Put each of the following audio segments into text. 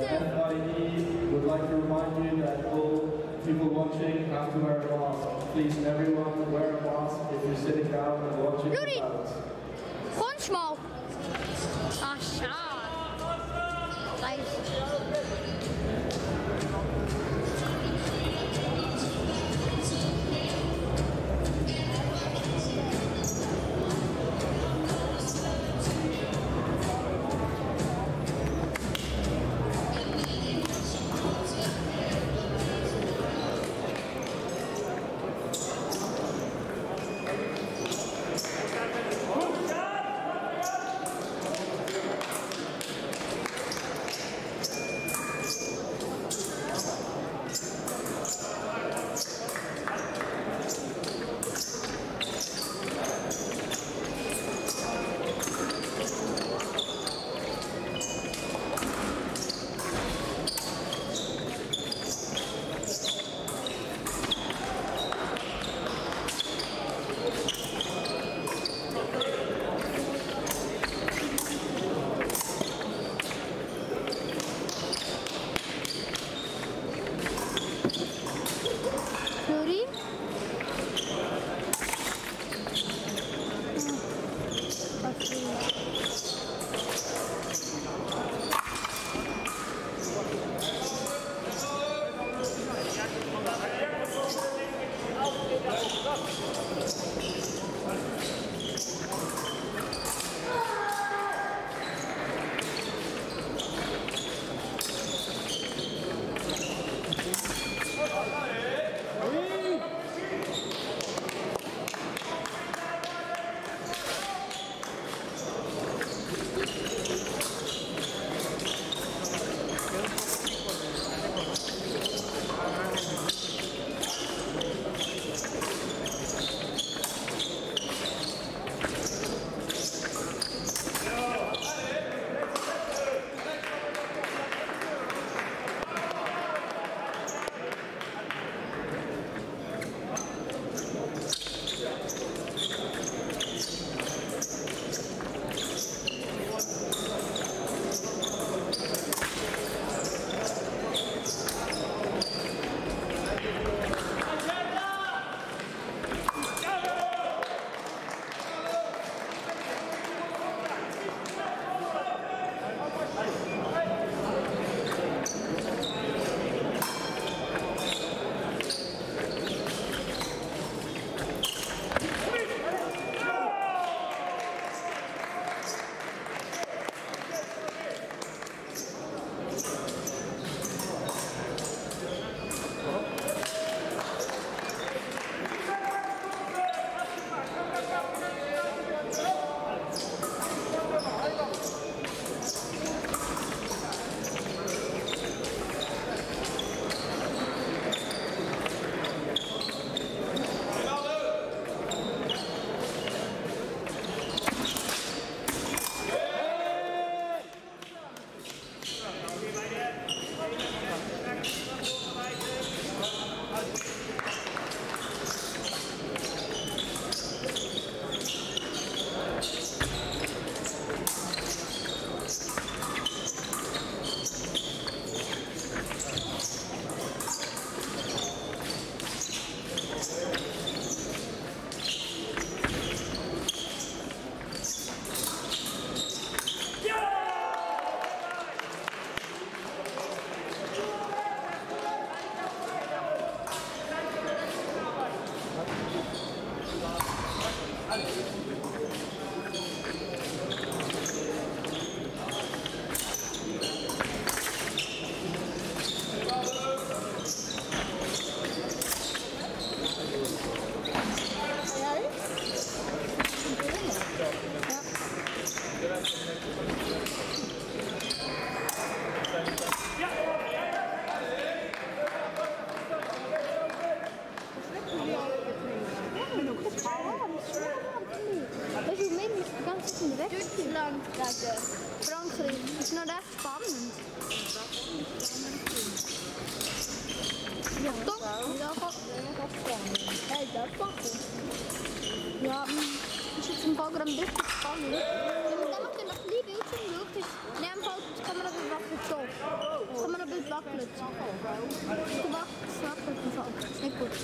FID would like to remind you that all people watching have to wear a mask. Please, everyone, wear a mask if you're sitting down and watching Rudy. smal. Ah, Ja, is het een is spannend. Dan mag je nog niet weten, dus neem voor top. wackelt. Du wach, es wackelt im Fall. Ist nicht gut.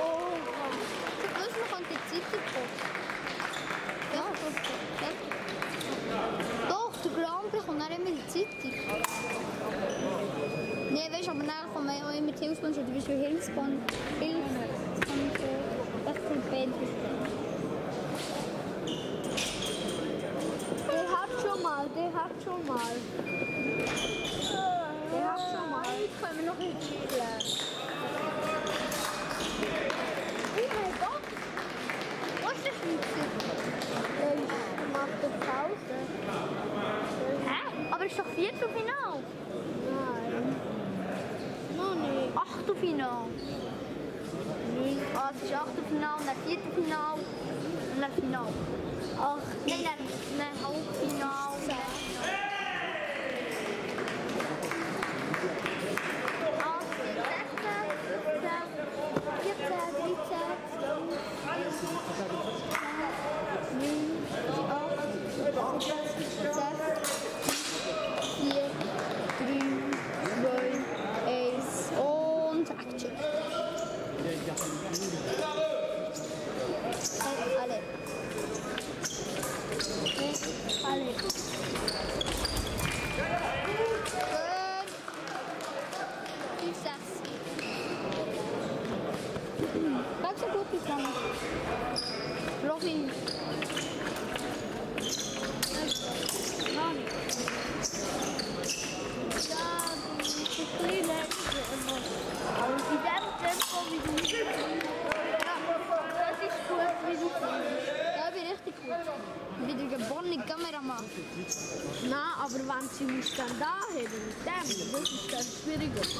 Oh, man könnte die Zeitung gucken. Ja, ja. Doch, der Grand Prix in die Zeitung. Nee, weißt du, aber dann kommen ja auch immer die du bist ja Hilfssponsor. Hilfssponsor. Das kommt Band. der hat schon mal, der hat schon mal. Der hat schon mal. Jetzt können wir noch nicht spielen. Oh mein Gott, Was ist das Schweizer? der macht eine Pause. Hä? Aber ist doch Viertelfinal. Nein. Noch nicht. Achtelfinal. Ah, es ist Achtelfinal, dann Viertelfinal und dann Final. Ach, Nein, dann, dann Halbfinal. Achtzehn, Damn, this is pretty good.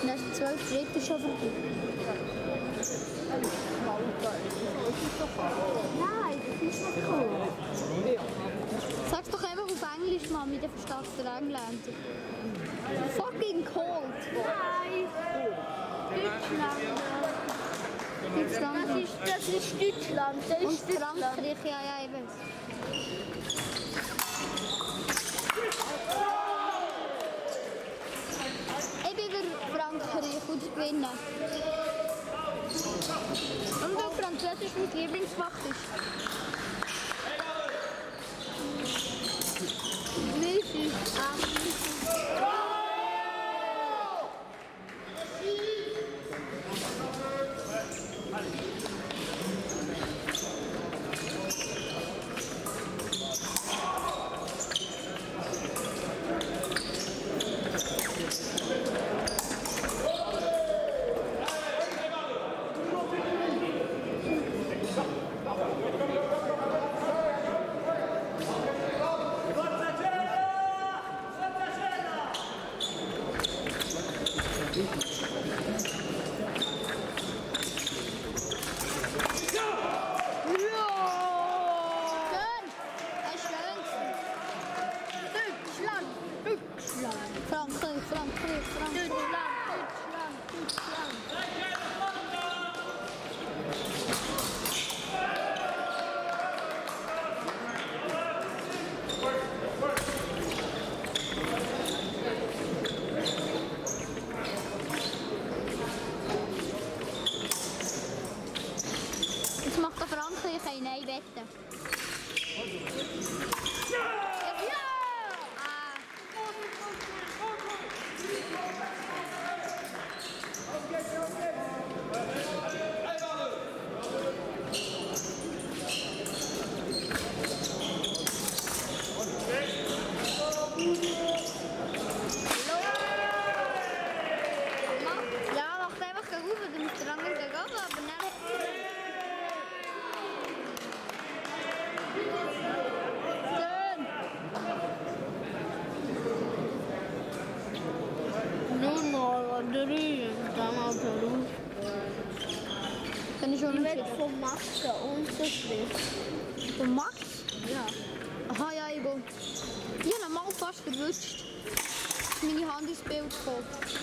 Und dann ist 12 Schritte schon vorbei. Nein, das ist nicht cool. Sag's doch einfach auf Englisch, Mami, dann verstehst du Engländer. Fucking cold. Nein. Deutschland. Deutschland Das ist, das ist Deutschland. Das und ist Deutschland. Frankreich, ja, ja, ich weiß. besta. Van Max? Ja. Aha, ja, ik ook. Die hebben hem al vast gewutst. Mijn hand al vast gewutst.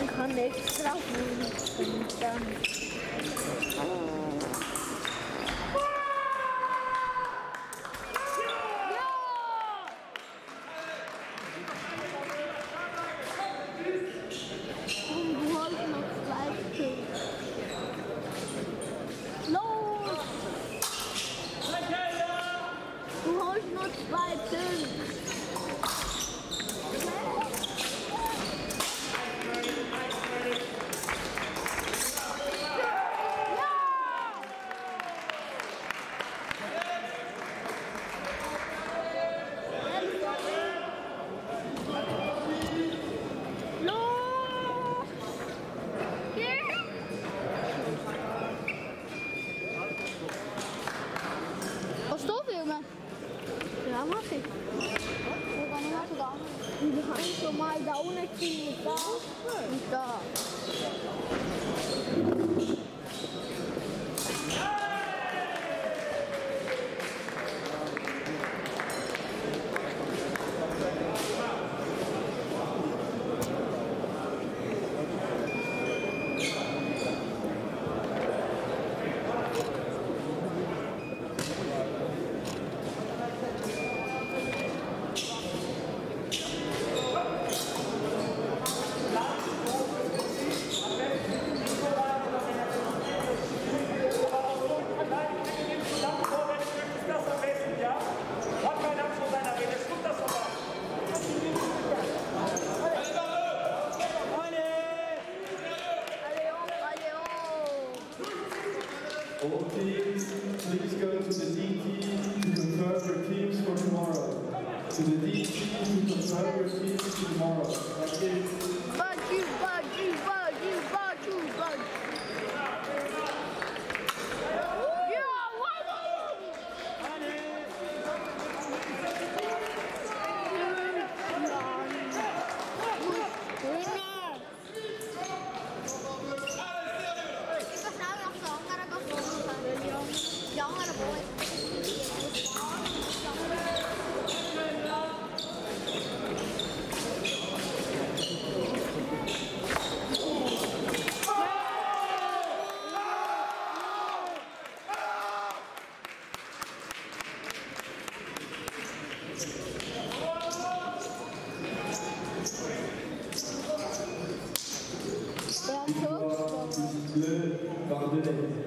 Ik ga niks straf doen. To the deep sea, to the private to the morrow. You, fuck you! 对，对，对。